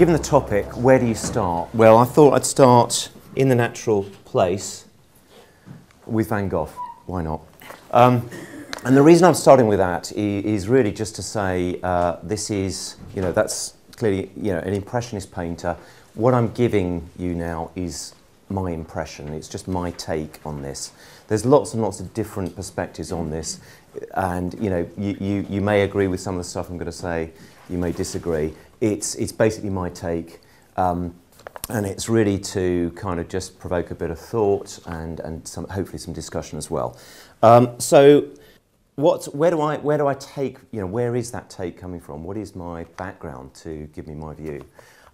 Given the topic, where do you start? Well, I thought I'd start in the natural place with Van Gogh. Why not? Um, and the reason I'm starting with that is, really just to say uh, this is, you know, that's clearly, you know, an impressionist painter. What I'm giving you now is my impression. It's just my take on this. There's lots and lots of different perspectives on this, and you know, you, you, you may agree with some of the stuff I'm going to say. You may disagree. It's it's basically my take. Um, and it's really to kind of just provoke a bit of thought and, and some, hopefully some discussion as well. Um, so what, where, do I, where do I take, you know, where is that take coming from? What is my background to give me my view?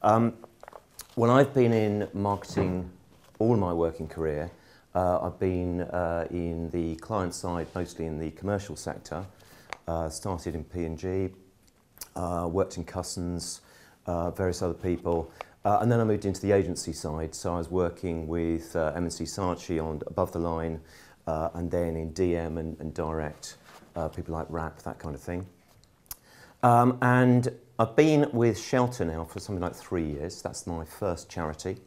Um, well, I've been in marketing all my working career. Uh, I've been uh, in the client side, mostly in the commercial sector. Uh, started in P&G, uh, worked in Cussons, uh, various other people. Uh, and then I moved into the agency side. So I was working with uh, M&C Saatchi on above the line, uh, and then in DM and, and direct, uh, people like Rapp, that kind of thing. Um, and I've been with Shelter now for something like three years. That's my first charity.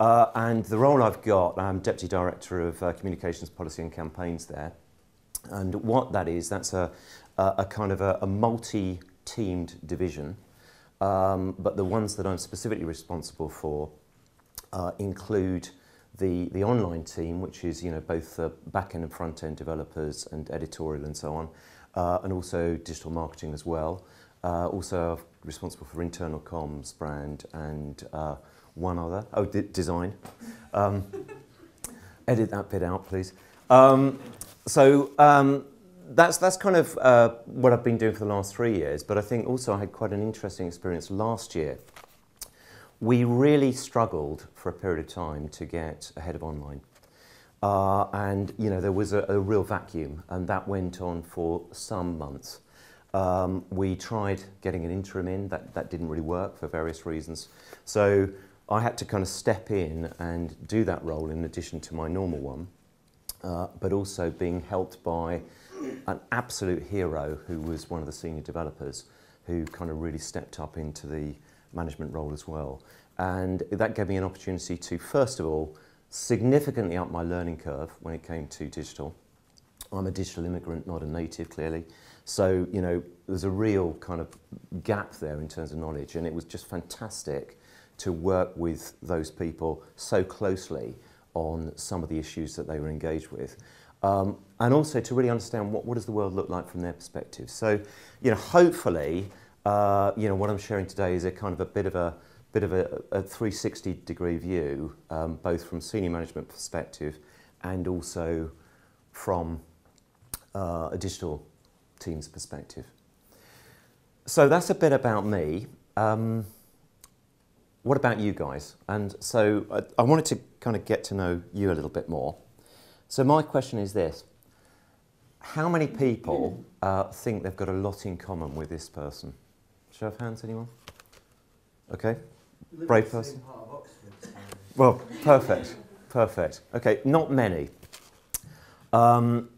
Uh, and the role I've got, I'm Deputy Director of Communications Policy and Campaigns there. And what that is, that's a, a, a kind of a, a multi-teamed division. Um, but the ones that I'm specifically responsible for uh, include the, the online team, which is you know both the back-end and front-end developers and editorial and so on, uh, and also digital marketing as well. Uh, also responsible for internal comms, brand, and uh, one other. Oh, design. Um, edit that bit out, please. Um, so um, that's, that's kind of uh, what I've been doing for the last three years, but I think also I had quite an interesting experience last year. We really struggled for a period of time to get ahead of online. Uh, and, you know, there was a, a real vacuum, and that went on for some months. Um, we tried getting an interim in, that, that didn't really work for various reasons. So I had to kind of step in and do that role in addition to my normal one, uh, but also being helped by an absolute hero who was one of the senior developers who kind of really stepped up into the management role as well. And that gave me an opportunity to, first of all, significantly up my learning curve when it came to digital. I'm a digital immigrant, not a native, clearly. So, you know, there's a real kind of gap there in terms of knowledge, and it was just fantastic to work with those people so closely on some of the issues that they were engaged with. Um, and also to really understand what, what does the world look like from their perspective. So, you know, hopefully, uh, you know, what I'm sharing today is a kind of a bit of a bit of a, a 360 degree view, um, both from senior management perspective and also from uh, a digital team's perspective. So that's a bit about me. Um, what about you guys? And so I, I wanted to kind of get to know you a little bit more. So my question is this. How many people uh, think they've got a lot in common with this person? Show of hands, anyone? Okay. Brave person? Well, perfect. Perfect. Okay, not many. Um,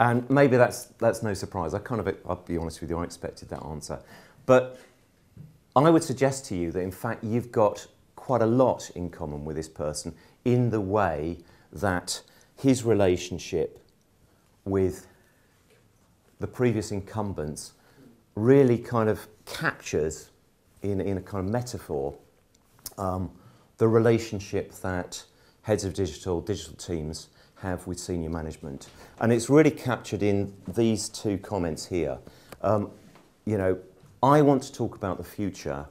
and maybe that's, that's no surprise. I kind of, I'll be honest with you, I expected that answer. But I would suggest to you that in fact you've got quite a lot in common with this person in the way that his relationship with the previous incumbents really kind of captures in, in a kind of metaphor um, the relationship that heads of digital, digital teams have with senior management. And it's really captured in these two comments here. Um, you know, I want to talk about the future.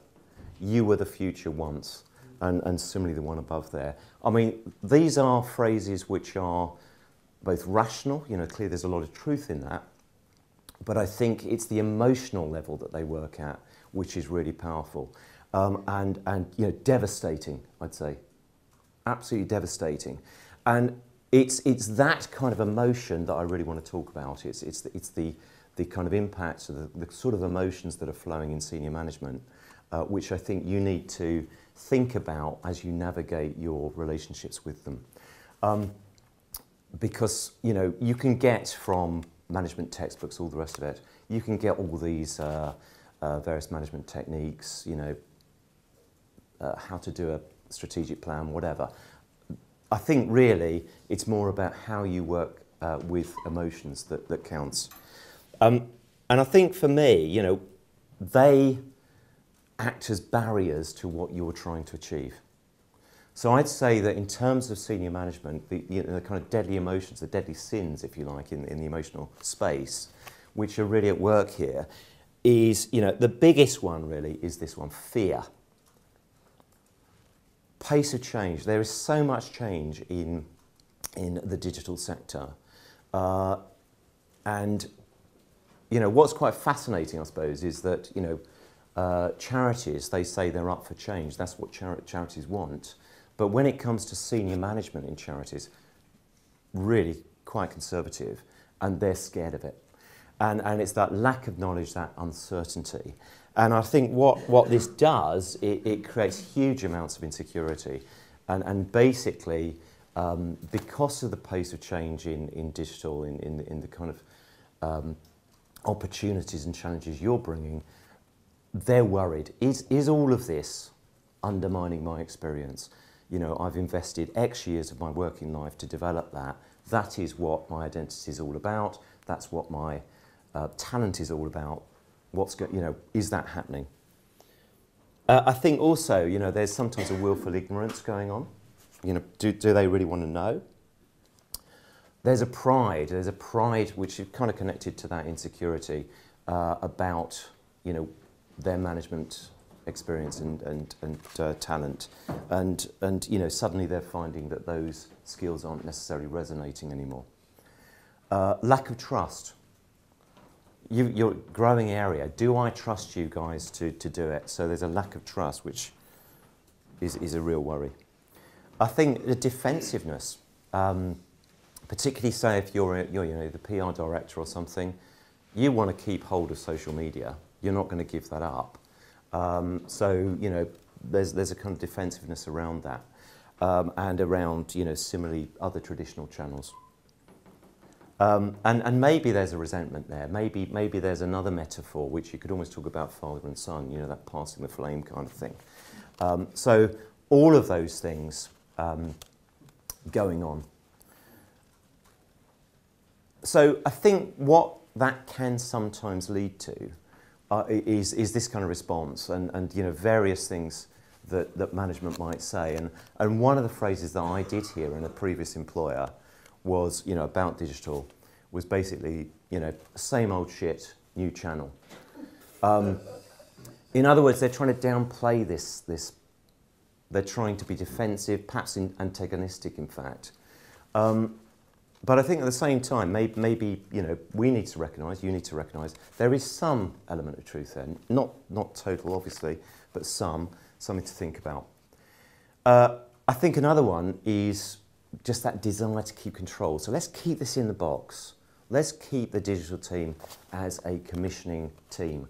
You were the future once. And, and similarly the one above there. I mean, these are phrases which are both rational, you know, clearly there's a lot of truth in that, but I think it's the emotional level that they work at which is really powerful um, and, and, you know, devastating, I'd say. Absolutely devastating. And it's, it's that kind of emotion that I really want to talk about. It's, it's, the, it's the, the kind of impacts, of the, the sort of emotions that are flowing in senior management, uh, which I think you need to think about as you navigate your relationships with them. Um, because, you know, you can get from management textbooks, all the rest of it, you can get all these uh, uh, various management techniques, you know, uh, how to do a strategic plan, whatever. I think really it's more about how you work uh, with emotions that, that counts. Um, and I think for me, you know, they act as barriers to what you're trying to achieve. So I'd say that in terms of senior management, the, you know, the kind of deadly emotions, the deadly sins, if you like, in, in the emotional space, which are really at work here, is, you know, the biggest one really is this one, fear. Pace of change. There is so much change in, in the digital sector. Uh, and, you know, what's quite fascinating, I suppose, is that, you know, uh, charities, they say they're up for change. That's what char charities want. But when it comes to senior management in charities, really quite conservative, and they're scared of it. And, and it's that lack of knowledge, that uncertainty. And I think what, what this does, it, it creates huge amounts of insecurity. And, and basically, um, because of the pace of change in, in digital, in, in, in the kind of um, opportunities and challenges you're bringing, they're worried. Is, is all of this undermining my experience? You know, I've invested X years of my working life to develop that. That is what my identity is all about. That's what my uh, talent is all about. What's go- you know, is that happening? Uh, I think also, you know, there's sometimes a willful ignorance going on. You know, do, do they really want to know? There's a pride. There's a pride which is kind of connected to that insecurity uh, about, you know, their management experience and, and, and uh, talent. And, and, you know, suddenly they're finding that those skills aren't necessarily resonating anymore. Uh, lack of trust. You, you're a growing area. Do I trust you guys to, to do it? So there's a lack of trust, which is, is a real worry. I think the defensiveness, um, particularly say if you're, you're you know, the PR director or something, you want to keep hold of social media. You're not going to give that up. Um, so, you know, there's, there's a kind of defensiveness around that um, and around, you know, similarly other traditional channels. Um, and, and maybe there's a resentment there. Maybe, maybe there's another metaphor which you could almost talk about father and son, you know, that passing the flame kind of thing. Um, so all of those things um, going on. So I think what that can sometimes lead to uh, is, is this kind of response and, and you know, various things that, that management might say. And, and one of the phrases that I did hear in a previous employer was, you know, about digital was basically, you know, same old shit, new channel. Um, in other words, they're trying to downplay this, this they're trying to be defensive, perhaps antagonistic, in fact. Um, but I think at the same time, maybe, maybe you know, we need to recognise, you need to recognise, there is some element of truth there. Not, not total, obviously, but some, something to think about. Uh, I think another one is just that desire to keep control. So let's keep this in the box. Let's keep the digital team as a commissioning team.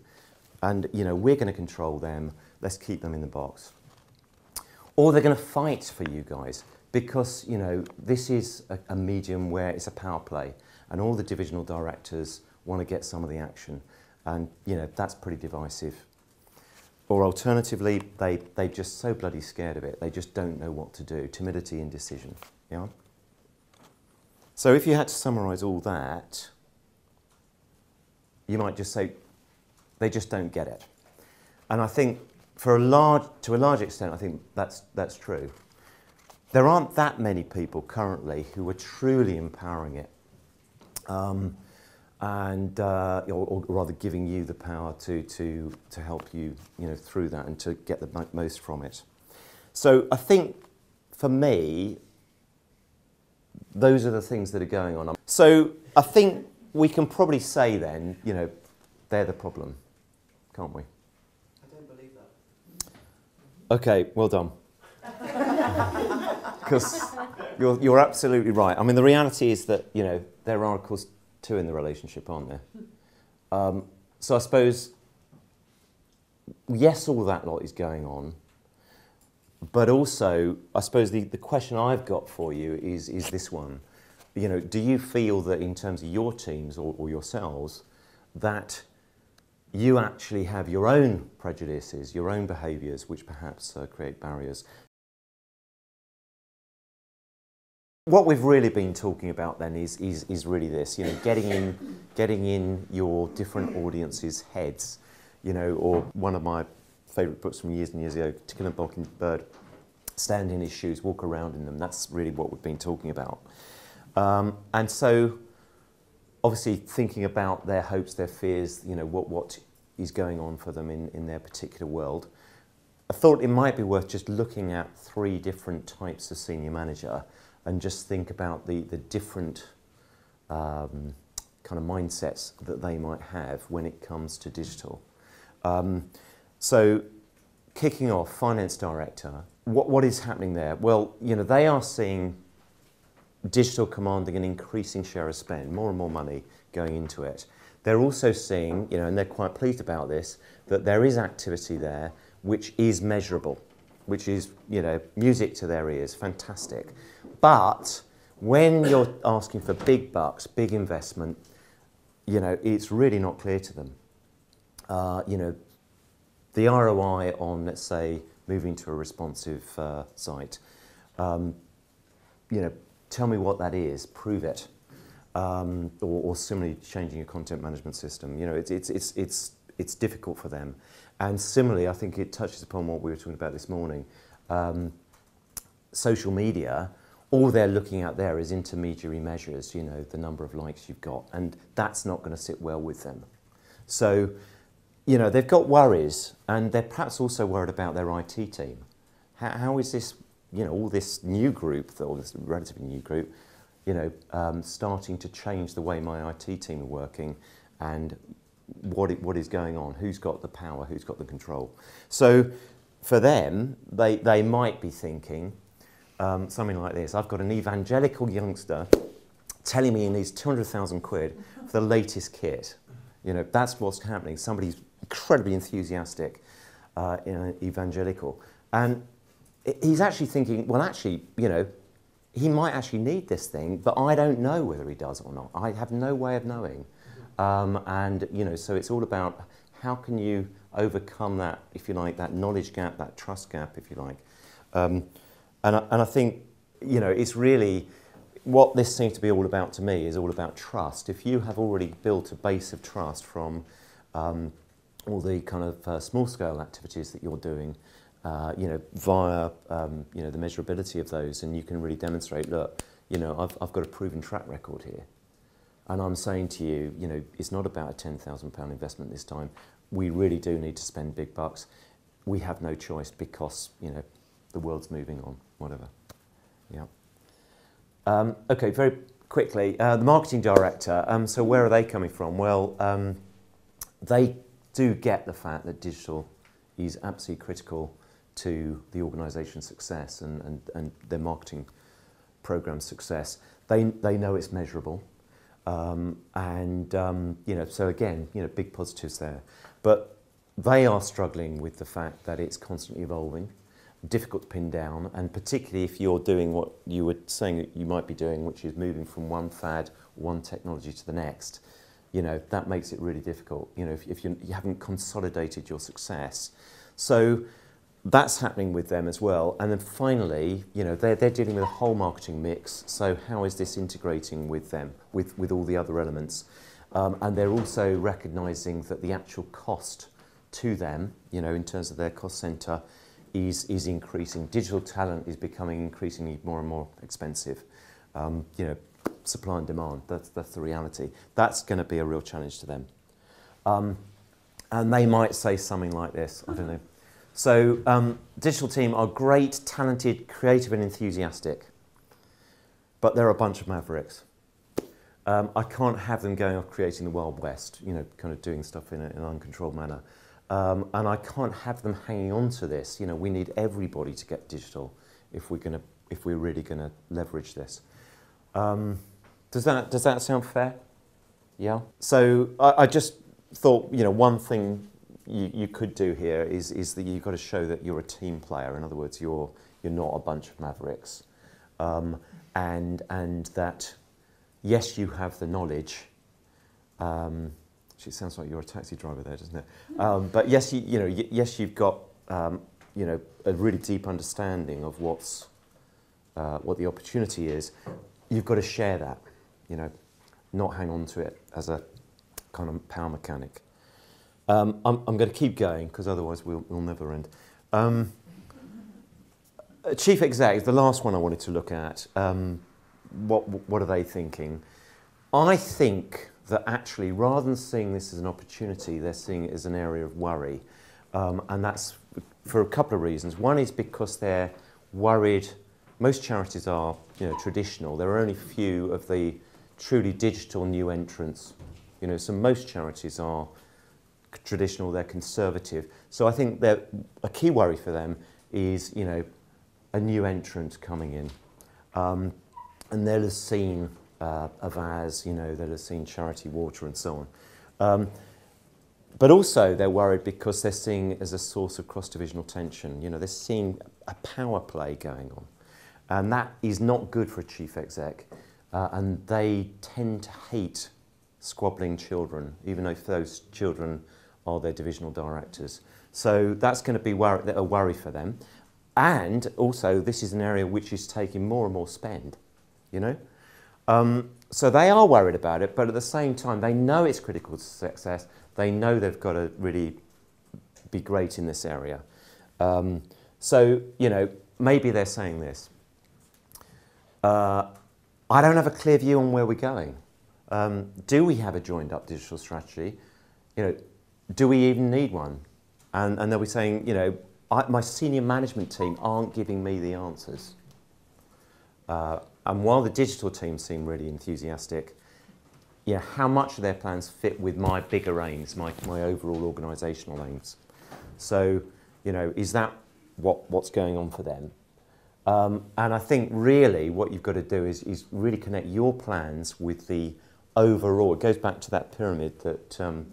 And, you know, we're going to control them. Let's keep them in the box. Or they're going to fight for you guys because, you know, this is a, a medium where it's a power play and all the divisional directors want to get some of the action. And, you know, that's pretty divisive. Or alternatively, they, they're just so bloody scared of it, they just don't know what to do. Timidity, indecision. Yeah? So if you had to summarise all that, you might just say they just don't get it. And I think for a large, to a large extent, I think that's, that's true. There aren't that many people currently who are truly empowering it. Um, and uh, or, or, rather giving you the power to, to, to help you, you know, through that and to get the most from it. So I think for me, those are the things that are going on. So I think we can probably say then, you know, they're the problem, can't we? I don't believe that. Okay, well done. Because you're, you're absolutely right. I mean, the reality is that, you know, there are, of course, two in the relationship, aren't there? Um, so I suppose, yes, all that lot is going on. But also, I suppose the, the question I've got for you is, is this one. You know, do you feel that in terms of your teams or, or yourselves, that you actually have your own prejudices, your own behaviours, which perhaps uh, create barriers. What we've really been talking about then is, is, is really this, you know, getting in, getting in your different audiences' heads, you know, or one of my favourite books from years and years ago, To Kill a Mockingbird, stand in his shoes, walk around in them. That's really what we've been talking about. Um, and so, obviously, thinking about their hopes, their fears, you know, what, what is going on for them in, in their particular world. I thought it might be worth just looking at three different types of senior manager and just think about the, the different um, kind of mindsets that they might have when it comes to digital. Um, so, kicking off, finance director, what, what is happening there? Well, you know, they are seeing digital commanding an increasing share of spend, more and more money going into it. They're also seeing, you know, and they're quite pleased about this, that there is activity there which is measurable, which is, you know, music to their ears, fantastic. But when you're asking for big bucks, big investment, you know, it's really not clear to them. Uh, you know, the ROI on, let's say, moving to a responsive uh, site, um, you know, tell me what that is, prove it. Um, or, or, similarly, changing your content management system. You know, it's, it's, it's, it's, it's difficult for them. And similarly, I think it touches upon what we were talking about this morning. Um, social media, all they're looking at there is intermediary measures, you know, the number of likes you've got, and that's not going to sit well with them. So, you know, they've got worries, and they're perhaps also worried about their IT team. How, how is this, you know, all this new group, or this relatively new group, you know, um, starting to change the way my IT team are working, and what, it, what is going on, who's got the power, who's got the control. So for them, they, they might be thinking, um, something like this. I've got an evangelical youngster telling me he needs 200,000 quid for the latest kit. You know, that's what's happening. Somebody's incredibly enthusiastic, uh, evangelical. And he's actually thinking, well, actually, you know, he might actually need this thing, but I don't know whether he does or not. I have no way of knowing. Um, and, you know, so it's all about how can you overcome that, if you like, that knowledge gap, that trust gap, if you like. Um, and I, and I think, you know, it's really what this seems to be all about to me is all about trust. If you have already built a base of trust from um, all the kind of uh, small scale activities that you're doing, uh, you know, via um, you know the measurability of those, and you can really demonstrate, look, you know, I've, I've got a proven track record here, and I'm saying to you, you know, it's not about a ten thousand pound investment this time. We really do need to spend big bucks. We have no choice because you know the world's moving on, whatever. Yeah. Um, okay, very quickly, uh, the marketing director. Um, so where are they coming from? Well, um, they do get the fact that digital is absolutely critical to the organisation's success and, and, and their marketing program success. They, they know it's measurable. Um, and, um, you know, so again, you know, big positives there. But they are struggling with the fact that it's constantly evolving difficult to pin down, and particularly if you're doing what you were saying you might be doing, which is moving from one fad, one technology to the next, you know, that makes it really difficult, you know, if, if you, you haven't consolidated your success. So that's happening with them as well. And then finally, you know, they're, they're dealing with a whole marketing mix, so how is this integrating with them, with, with all the other elements? Um, and they're also recognising that the actual cost to them, you know, in terms of their cost centre, is, is increasing. Digital talent is becoming increasingly more and more expensive. Um, you know, supply and demand, that's, that's the reality. That's going to be a real challenge to them. Um, and they might say something like this, I don't know. So, um, digital team are great, talented, creative, and enthusiastic, but they're a bunch of mavericks. Um, I can't have them going off creating the Wild West, you know, kind of doing stuff in, a, in an uncontrolled manner. Um, and I can't have them hanging on to this. You know, we need everybody to get digital if we're going to, if we're really going to leverage this. Um, does that does that sound fair? Yeah. So I, I just thought, you know, one thing you, you could do here is is that you've got to show that you're a team player. In other words, you're you're not a bunch of mavericks, um, and and that yes, you have the knowledge. Um, It sounds like you're a taxi driver there, doesn't it? Um, but yes, you, you know, yes, you've got um, you know a really deep understanding of what's uh, what the opportunity is. You've got to share that, you know, not hang on to it as a kind of power mechanic. Um, I'm, I'm going to keep going because otherwise we'll, we'll never end. Um, uh, Chief exec, the last one I wanted to look at. Um, what, what are they thinking? I think that actually, rather than seeing this as an opportunity, they're seeing it as an area of worry. Um, and that's for a couple of reasons. One is because they're worried. Most charities are you know, traditional. There are only few of the truly digital new entrants. You know, so most charities are traditional, they're conservative. So I think that a key worry for them is, you know, a new entrant coming in. Um, and they'll have seen uh, Avaaz, you know, they'll have seen Charity Water and so on. Um, but also they're worried because they're seeing as a source of cross-divisional tension. You know, they're seeing a power play going on. And that is not good for a chief exec. Uh, and they tend to hate squabbling children, even if those children are their divisional directors. So that's going to be wor a worry for them. And also, this is an area which is taking more and more spend, you know? Um, so they are worried about it, but at the same time, they know it's critical to success. They know they've got to really be great in this area. Um, so, you know, maybe they're saying this. Uh, I don't have a clear view on where we're going. Um, do we have a joined up digital strategy? You know, do we even need one? And, and they'll be saying, you know, I, my senior management team aren't giving me the answers. Uh, and while the digital team seem really enthusiastic, yeah, how much of their plans fit with my bigger aims, my, my overall organisational aims? So, you know, is that what, what's going on for them? Um, and I think really what you've got to do is, is really connect your plans with the overall. It goes back to that pyramid that um,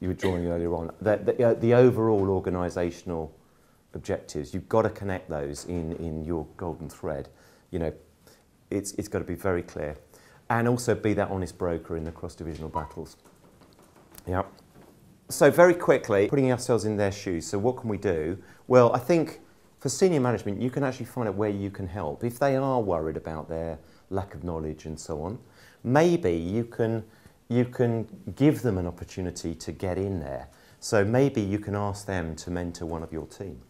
you were drawing earlier on. The, uh, the overall organisational objectives, you've got to connect those in, in your golden thread. You know, it's, it's got to be very clear. And also be that honest broker in the cross-divisional battles. Yeah. So very quickly, putting ourselves in their shoes. So what can we do? Well, I think for senior management, you can actually find out where you can help. If they are worried about their lack of knowledge and so on, maybe you can, you can give them an opportunity to get in there. So maybe you can ask them to mentor one of your team.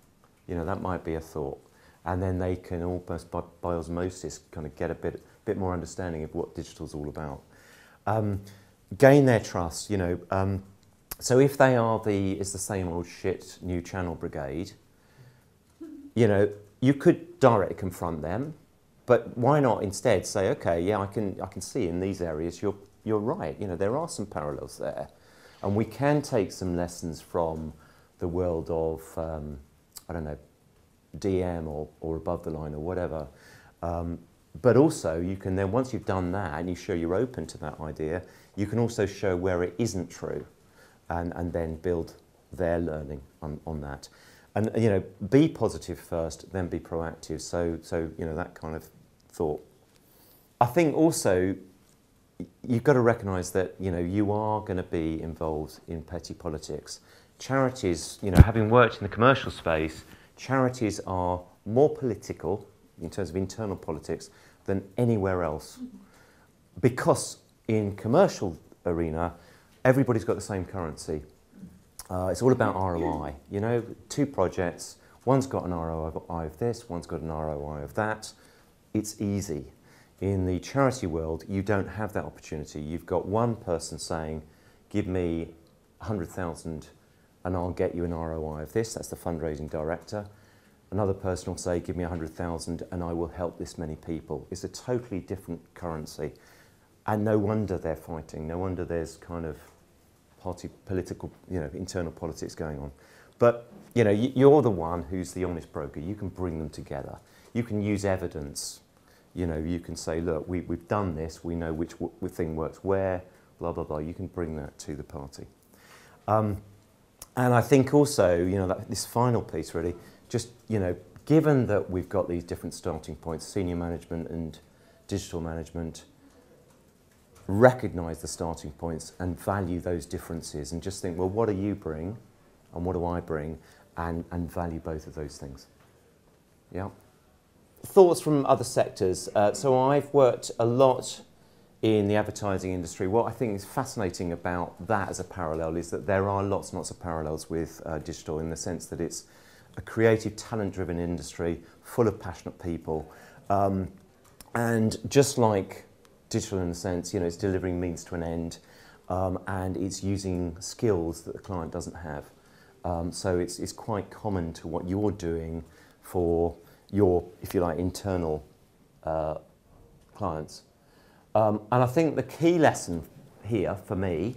You know, that might be a thought. And then they can almost by, by osmosis kind of get a bit, bit more understanding of what digital's all about. Um, gain their trust, you know. Um, so if they are the, it's the same old shit new channel brigade, you know, you could directly confront them, but why not instead say, okay, yeah, I can, I can see in these areas you're, you're right. You know, there are some parallels there. And we can take some lessons from the world of, um, I don't know, DM or, or above the line or whatever. Um, but also, you can then, once you've done that and you show you're open to that idea, you can also show where it isn't true and, and then build their learning on, on that. And, you know, be positive first, then be proactive. So, so, you know, that kind of thought. I think also you've got to recognise that, you know, you are going to be involved in petty politics. Charities, you know, having worked in the commercial space, charities are more political in terms of internal politics than anywhere else. Because in commercial arena, everybody's got the same currency. Uh, it's all about ROI. You know, two projects, one's got an ROI of this, one's got an ROI of that. It's easy. In the charity world, you don't have that opportunity. You've got one person saying, give me 100,000 and I'll get you an ROI of this. That's the fundraising director. Another person will say, give me 100,000 and I will help this many people. It's a totally different currency. And no wonder they're fighting. No wonder there's kind of party political, you know, internal politics going on. But, you know, you're the one who's the honest broker. You can bring them together. You can use evidence. You know, you can say, look, we, we've done this. We know which thing works where, blah, blah, blah. You can bring that to the party. Um, and I think also, you know, that, this final piece really, just, you know, given that we've got these different starting points, senior management and digital management, recognize the starting points and value those differences and just think, well, what do you bring and what do I bring? And, and value both of those things. Yeah. Thoughts from other sectors. Uh, so I've worked a lot in the advertising industry. What I think is fascinating about that as a parallel is that there are lots and lots of parallels with uh, digital in the sense that it's a creative, talent-driven industry full of passionate people. Um, and just like digital in a sense, you know, it's delivering means to an end um, and it's using skills that the client doesn't have. Um, so it's, it's quite common to what you're doing for your, if you like, internal uh, clients. Um, and I think the key lesson here for me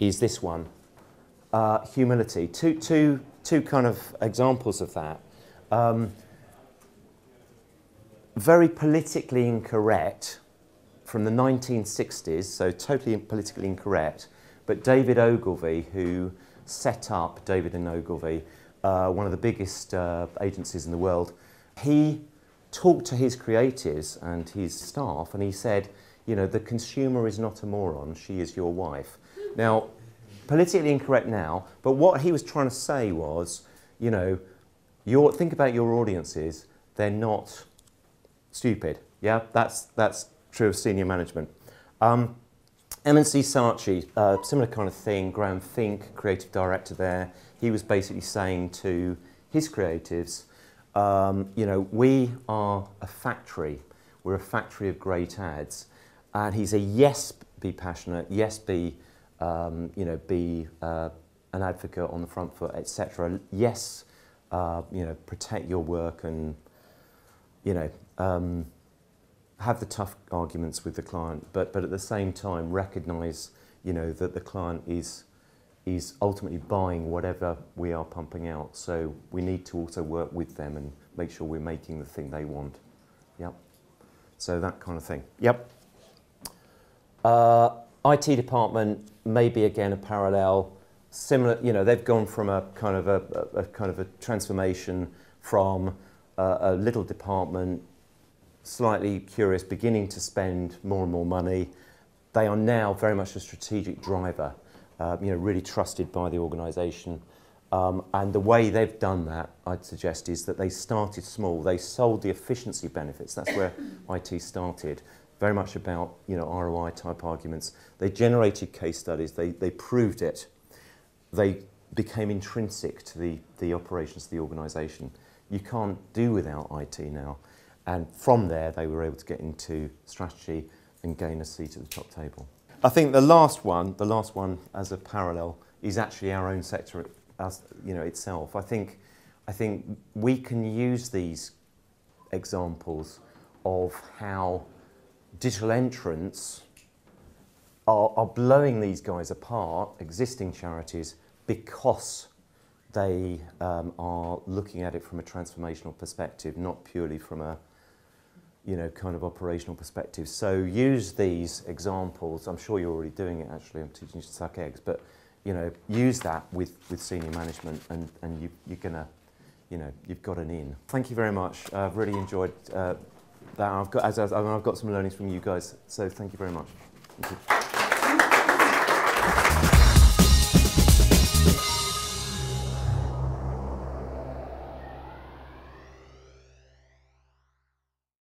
is this one, uh, humility. Two, two, two kind of examples of that. Um, very politically incorrect from the 1960s, so totally politically incorrect, but David Ogilvy, who set up David and Ogilvy, uh, one of the biggest uh, agencies in the world, he talked to his creatives and his staff and he said, you know, the consumer is not a moron, she is your wife. Now, politically incorrect now, but what he was trying to say was, you know, your, think about your audiences, they're not stupid. Yeah, that's, that's true of senior management. Um, M&C Saatchi, uh, similar kind of thing, Graham Fink, creative director there, he was basically saying to his creatives, um, you know, we are a factory. We're a factory of great ads. And he said, yes, be passionate, yes, be, um, you know, be uh, an advocate on the front foot, etc. Yes, uh, you know, protect your work and, you know, um, have the tough arguments with the client, but, but at the same time recognize, you know, that the client is, is ultimately buying whatever we are pumping out. So we need to also work with them and make sure we're making the thing they want. Yep. So that kind of thing. Yep. Uh, IT department, maybe again a parallel, similar, you know, they've gone from a kind of a, a, a kind of a transformation from uh, a little department slightly curious, beginning to spend more and more money. They are now very much a strategic driver, uh, you know, really trusted by the organisation. Um, and the way they've done that, I'd suggest, is that they started small. They sold the efficiency benefits. That's where IT started. Very much about you know ROI type arguments. They generated case studies. They they proved it. They became intrinsic to the the operations of the organisation. You can't do without IT now. And from there, they were able to get into strategy and gain a seat at the top table. I think the last one, the last one as a parallel, is actually our own sector as, you know, itself. I think, I think we can use these examples of how digital entrants are, are blowing these guys apart, existing charities, because they um, are looking at it from a transformational perspective, not purely from a you know, kind of operational perspective. So use these examples. I'm sure you're already doing it actually. I'm teaching you to suck eggs, but you know, use that with, with senior management and, and you, you're gonna, you know, you've got an in. Thank you very much. I've really enjoyed uh, that. I've got, as, as, I've got some learnings from you guys, so thank you very much.